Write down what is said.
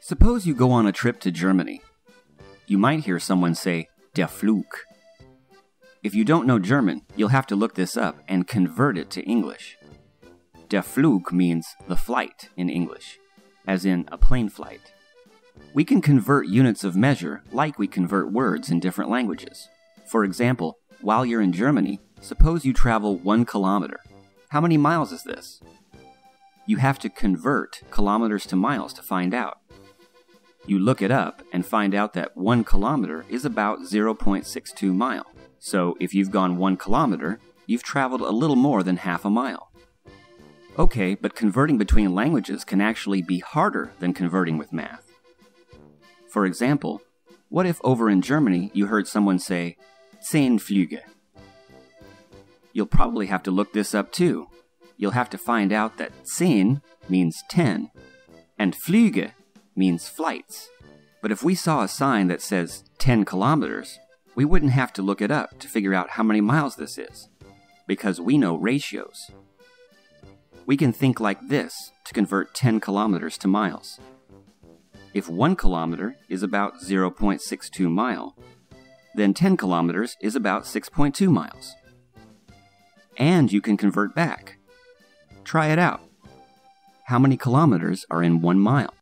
Suppose you go on a trip to Germany. You might hear someone say, der Flug. If you don't know German, you'll have to look this up and convert it to English. Der Flug means the flight in English, as in a plane flight. We can convert units of measure like we convert words in different languages. For example, while you're in Germany, suppose you travel one kilometer. How many miles is this? You have to convert kilometers to miles to find out. You look it up and find out that one kilometer is about 0.62 mile. So if you've gone one kilometer, you've traveled a little more than half a mile. Okay, but converting between languages can actually be harder than converting with math. For example, what if over in Germany you heard someone say, zehn Flüge? You'll probably have to look this up too. You'll have to find out that zehn means 10, and Flüge means flights. But if we saw a sign that says 10 kilometers, we wouldn't have to look it up to figure out how many miles this is, because we know ratios. We can think like this to convert 10 kilometers to miles. If 1 kilometer is about 0.62 mile, then 10 kilometers is about 6.2 miles. And you can convert back. Try it out. How many kilometers are in 1 mile?